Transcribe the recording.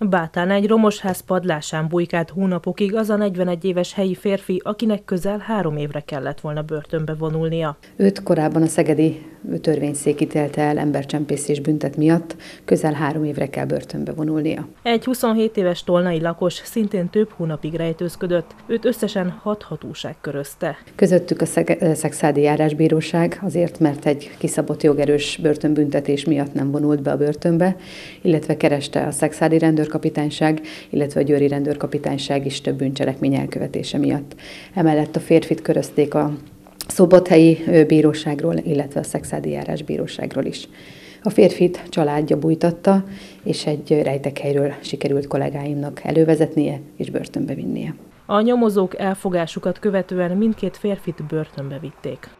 Bátán egy romosház padlásán bujkált hónapokig az a 41 éves helyi férfi, akinek közel három évre kellett volna börtönbe vonulnia. Őt korábban a szegedi törvényszék ítélte el embercsempészés büntet miatt, közel három évre kell börtönbe vonulnia. Egy 27 éves tolnai lakos szintén több hónapig rejtőzködött, őt összesen hat hatóság körözte. Közöttük a Szexádi Járásbíróság azért, mert egy kiszabott jogerős börtönbüntetés miatt nem vonult be a börtönbe, illetve kereste a Szexádi rendőrkapitányság, illetve a Győri rendőrkapitányság is több bűncselekmény elkövetése miatt. Emellett a férfit körözték a Szombathelyi bíróságról, illetve a Szexádi Járás bíróságról is. A férfit családja bújtatta, és egy rejtekhelyről sikerült kollégáimnak elővezetnie és börtönbe vinnie. A nyomozók elfogásukat követően mindkét férfit börtönbe vitték.